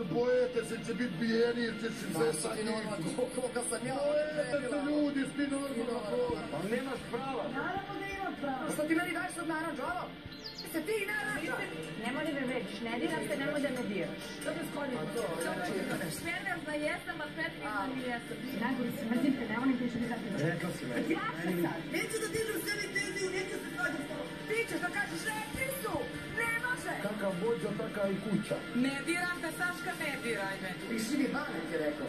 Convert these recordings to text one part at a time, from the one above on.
Bojete se će biti bijeni jer će se sve sa njim. Koga sam ja Bojete se ljudi, svi normalno. Pa nemaš prava. Naravno da ima pravo. Što ti meni daješ od naranđa, ovo? Se ti naranđa? Nemoj da me vređiš, ne diram se, nemoj da me diraš. Dobro skloni to. Perverzna jesam, a perfidna mi jesam. Najgore se mrzim te, ne volim te što mi zatim. Rekao si meni. Ja se sad. Neću da dižem sebi tenziju, neću se svađati s tobom. Ti ćeš da kažeš rekli su, ne može. Kakav vođa, taka i kuća. Ne diram te, Saška, ne diraj me. Piši mi Bane ti rekao.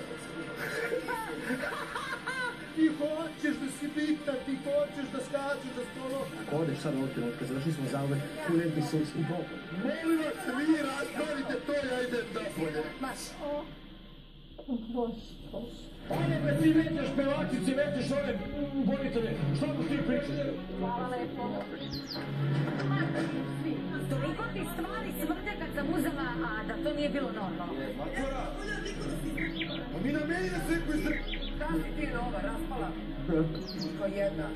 Ti hoćeš da si bitna, ti hoćeš da skačeš da stolo. Ako odeš sad ovog trenutka, završili smo zauvek, tu ne bi se u Bogu. Molim vas, vi raspravite to, ja idem napolje. Maš. Ajde bre, ti nećeš pevačice, nećeš ove gonitele, što mu ti pričaš? Hvala lepo. Toliko da to nije bilo normalno. A mi na meni da se koji se... Si ti nova, raspala? Ko jedna.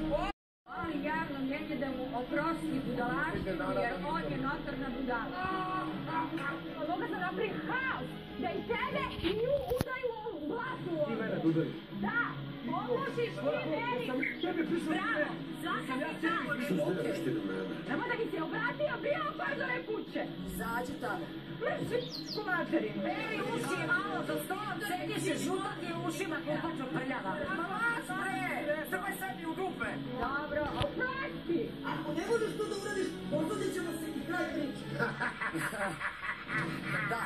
Ali javno mjenje da mu oprosti budalaštinu, jer on je notorna budala. Mogu sam napraviti haos, da i tebe i nju udaju u blatu Ti mene dudari. Da, pomožiš ti meni. Bravo, svaka ti čast. Mene? Nemoj da mi se obratio bilo zove kuće. Zađi tamo. Mrši, ku materinu. Ej, uši malo za stolom, sediš i žutati ušima kupačo prljava. Ma laž bre, strpaj sebi u dupe. Dobro, oprosti. Ako ne možeš to da uradiš, posudit ćemo se i kraj priče. da,